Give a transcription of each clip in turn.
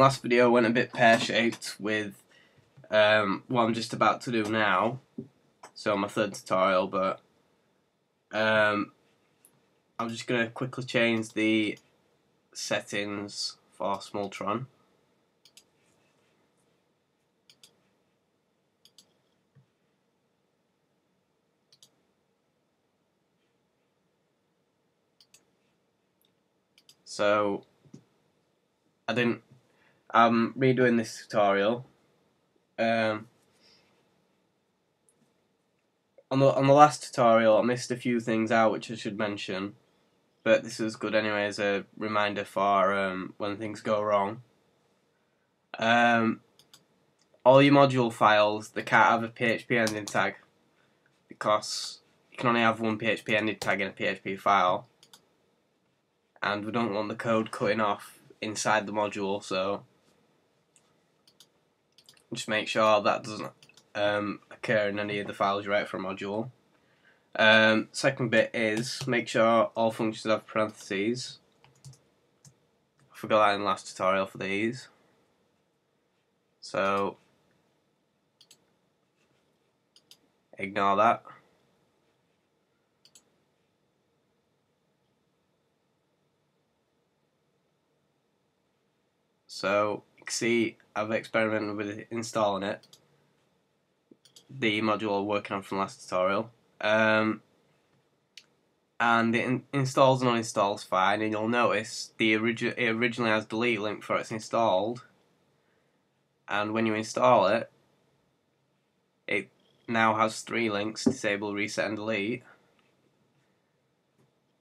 last video went a bit pear-shaped with um, what I'm just about to do now. So my third tutorial, but um, I'm just going to quickly change the settings for Smultron. So I didn't. I'm redoing this tutorial. Um, on the on the last tutorial, I missed a few things out which I should mention, but this is good anyway as a reminder for um, when things go wrong. Um, all your module files they can't have a PHP ending tag because you can only have one PHP ending tag in a PHP file and we don't want the code cutting off inside the module so just make sure that doesn't um, occur in any of the files you write for a module. Um, second bit is make sure all functions have parentheses. I forgot that in the last tutorial for these. So ignore that. So see I've experimented with installing it. The module working on from last tutorial. Um, and it in installs and uninstalls fine and you'll notice the origi it originally has delete link before it's installed and when you install it it now has three links disable reset and delete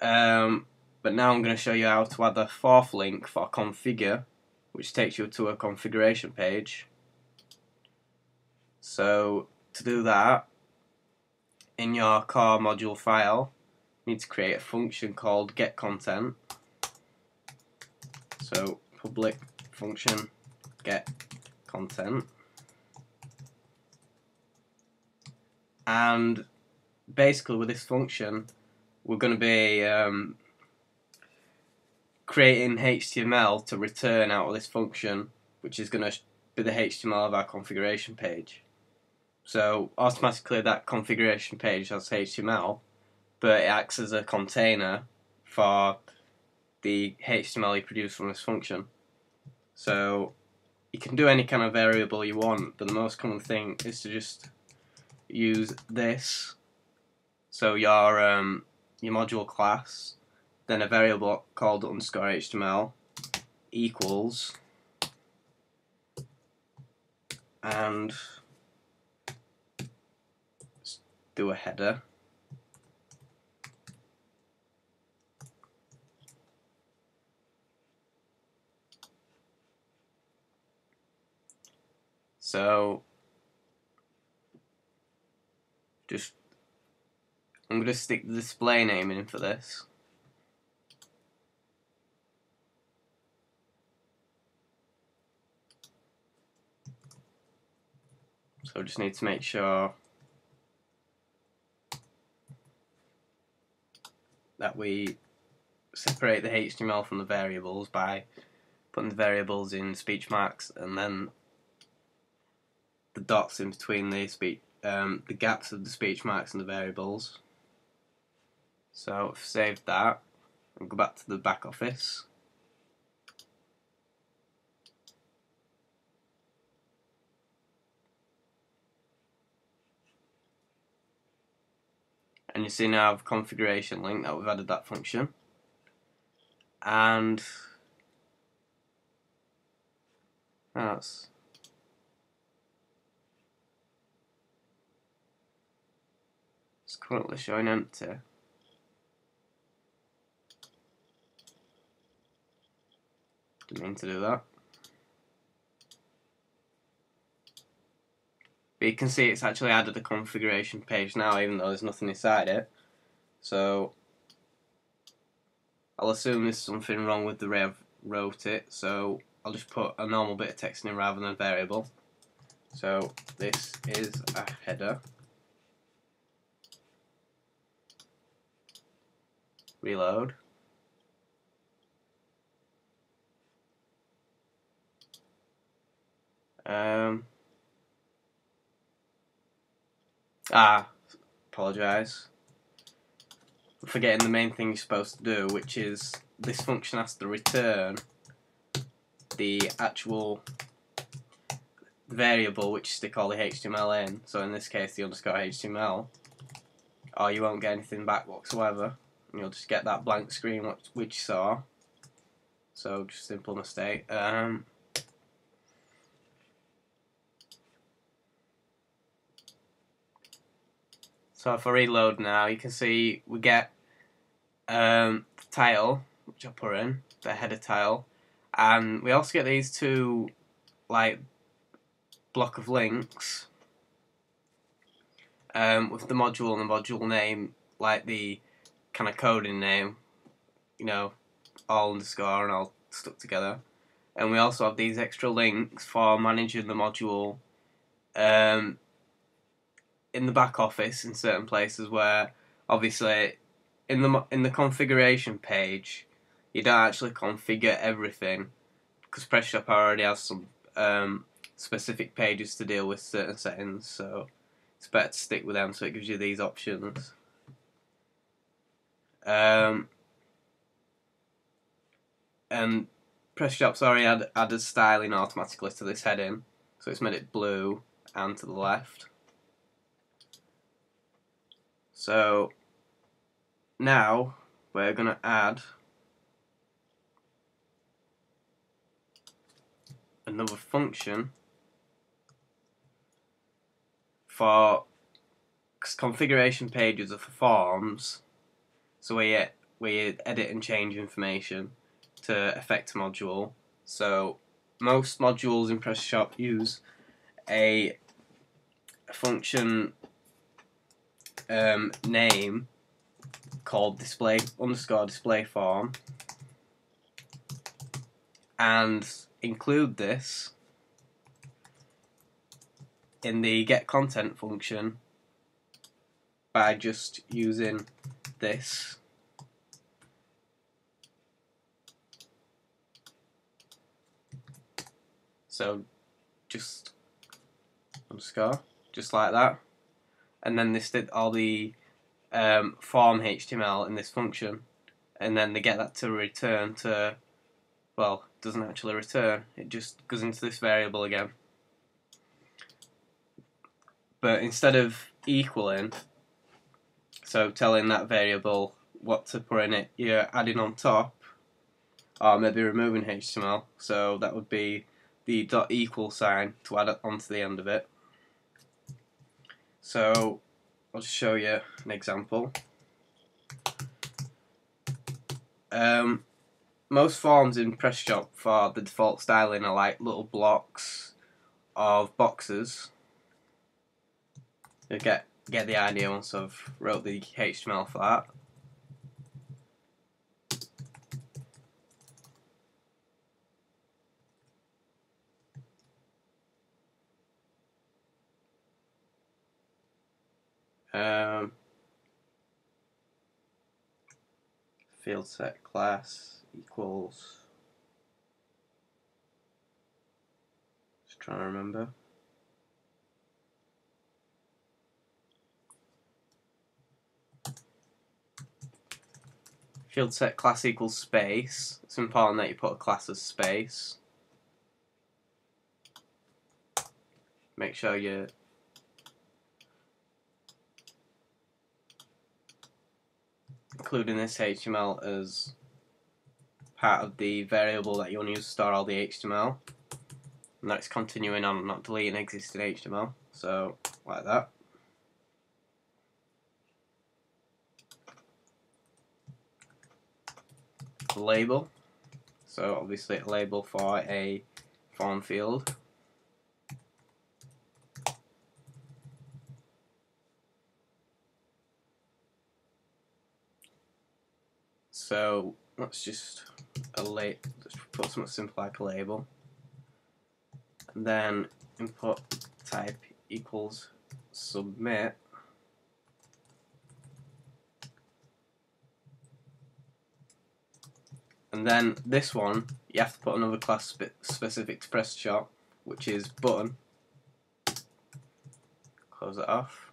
um, but now I'm going to show you how to add a fourth link for configure which takes you to a configuration page. So to do that, in your core module file, you need to create a function called get content. So public function get content. And basically with this function, we're going to be um, creating HTML to return out of this function, which is going to be the HTML of our configuration page. So automatically that configuration page has HTML, but it acts as a container for the HTML you produce from this function. So you can do any kind of variable you want, but the most common thing is to just use this. So your um, your module class then a variable called underscore HTML equals and do a header. So just I'm going to stick the display name in for this So we just need to make sure that we separate the HTML from the variables by putting the variables in speech marks and then the dots in between the speech um, the gaps of the speech marks and the variables. So I've saved that and go back to the back office. And you see now I've configuration link that we've added that function. And that's it's currently showing empty. Didn't mean to do that But you can see it's actually added a configuration page now even though there's nothing inside it. So I'll assume there's something wrong with the way I've wrote it. So I'll just put a normal bit of text in rather than a variable. So this is a header. Reload. Um, ah, apologise. Forgetting the main thing you're supposed to do, which is this function has to return the actual variable which stick all the HTML in. So in this case, the underscore HTML. Or you won't get anything back whatsoever. You'll just get that blank screen which you saw. So just simple mistake. Um, so if I reload now, you can see we get um, the title, which I put in, the header title, and we also get these two like block of links um, with the module and the module name, like the kind of coding name, you know, all underscore and all stuck together. And we also have these extra links for managing the module um, in the back office in certain places where obviously in the in the configuration page you don't actually configure everything because PrestaShop already has some um, specific pages to deal with certain settings so it's better to stick with them so it gives you these options. Um, and PrestaShop's already add, added styling automatically to this heading, so it's made it blue and to the left. So now we're going to add another function for configuration pages for forms, so where you edit and change information to affect a module. So most modules in PrestaShop use a function um, name called display underscore display form and include this in the get content function by just using this. So just underscore just like that and then this did all the um, form HTML in this function and then they get that to return to well doesn't actually return. It just goes into this variable again. But instead of equaling so telling that variable what to put in it you're adding on top or maybe removing HTML so that would be the dot equal sign to add it onto the end of it so I'll just show you an example. Um, most forms in PrestaShop for the default styling are like little blocks of boxes. You get get the idea once I've wrote the HTML for that. Um, field set class equals. Just trying to remember. Field set class equals space. It's important that you put a class as space. Make sure you including this HTML as part of the variable that you want to use to store all the HTML. And that's continuing on, not deleting existing HTML. So, like that. Label. So, obviously, a label for a form field. So let's just a la let's put something simple like a label, and then input type equals submit. And then this one, you have to put another class spe specific to PrestaShop, which is button. Close it off.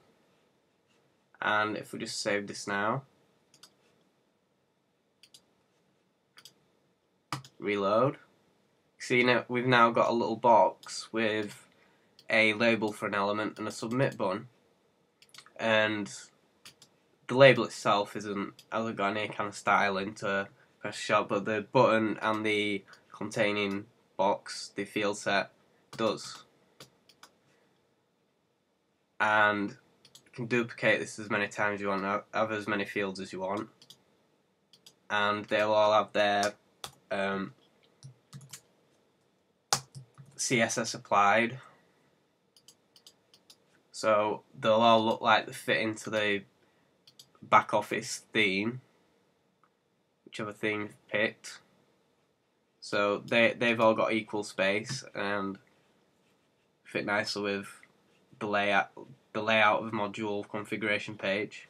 And if we just save this now, reload. See now we've now got a little box with a label for an element and a submit button. And the label itself isn't hasn't got any kind of styling to PrestaShop, but the button and the containing box, the field set, does. And you can duplicate this as many times as you want, have as many fields as you want. And they'll all have their um, CSS applied. So they'll all look like they fit into the back office theme, whichever theme you've picked. So they they've all got equal space and fit nicely with the layout the layout of module configuration page.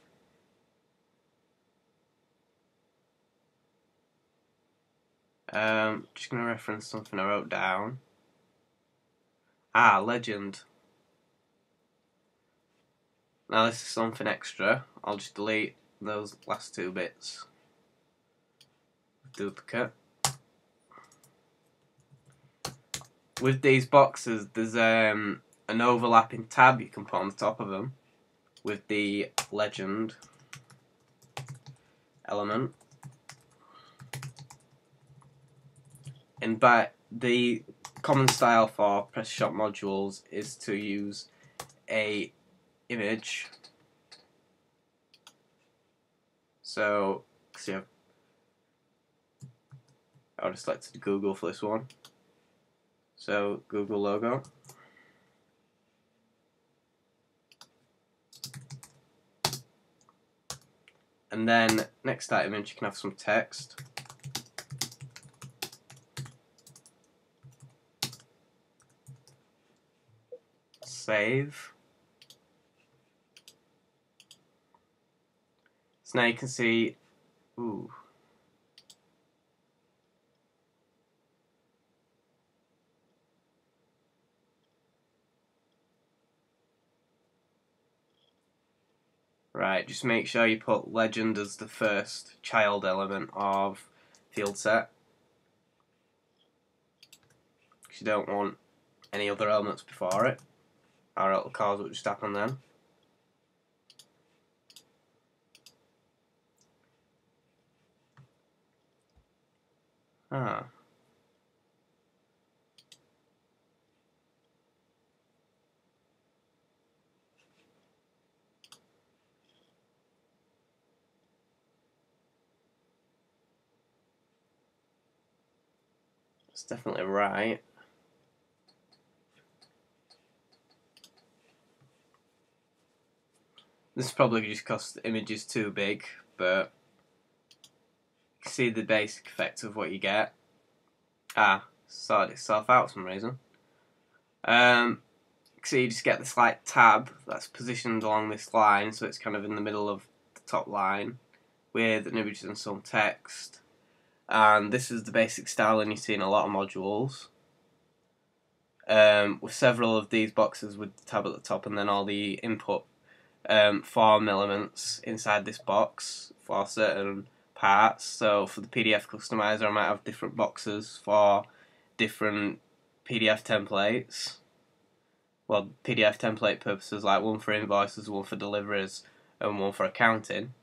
Um, just going to reference something I wrote down. Ah, legend. Now this is something extra. I'll just delete those last two bits. Duplicate. With these boxes, there's um, an overlapping tab you can put on the top of them with the legend element. And by the common style for PrestaShop modules is to use a image. So, see, I'll just select Google for this one. So, Google logo. And then next that image you can have some text. Save. So now you can see, ooh. Right, just make sure you put legend as the first child element of field set. Because you don't want any other elements before it, or it'll cause what just happened then. Ah. It's definitely right. This probably just because the image is too big, but you can see the basic effect of what you get. Ah, sorted itself out for some reason. Um, so you just get this like tab that's positioned along this line, so it's kind of in the middle of the top line with an image and some text and this is the basic styling you see in a lot of modules. Um, with several of these boxes with the tab at the top and then all the input um, form elements inside this box for certain parts. So for the PDF customizer I might have different boxes for different PDF templates. Well, PDF template purposes like one for invoices, one for deliveries and one for accounting.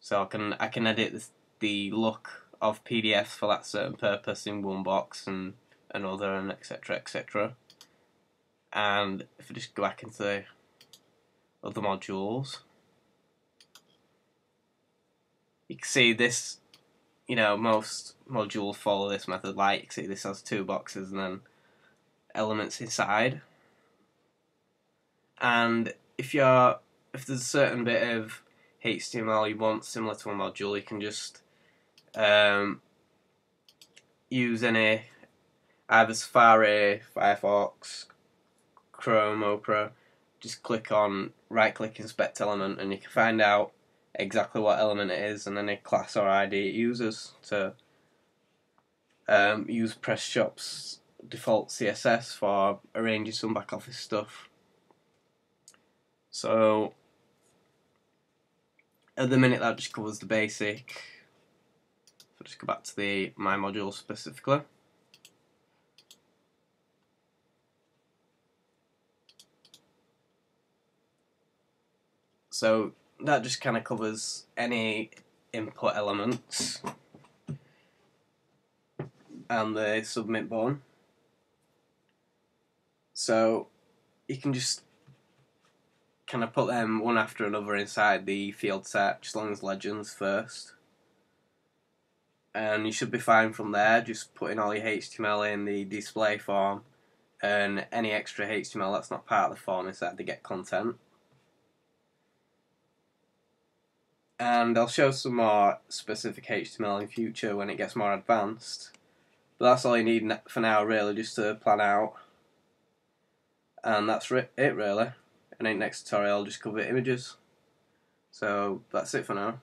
So I can I can edit this, the look of PDFs for that certain purpose in one box and another and etc etc. And if I just go back into the modules, you can see this, you know, most modules follow this method like, you can see this has two boxes and then elements inside. And if you're, if there's a certain bit of HTML you want similar to a module, you can just um, use any either Safari, Firefox, Chrome, Opera. Just click on right click inspect element and you can find out exactly what element it is and any class or ID it uses to um, use PrestaShop's default CSS for arranging some back office stuff. So at the minute that just covers the basic. So just go back to the my module specifically. So that just kind of covers any input elements and the submit button. So you can just kind of put them one after another inside the field set, as long as legends first. And you should be fine from there, just putting all your HTML in the display form and any extra HTML that's not part of the form inside the get content. And I'll show some more specific HTML in future when it gets more advanced. But that's all you need for now, really, just to plan out. And that's it, really. And in next tutorial, I'll just cover images. So that's it for now.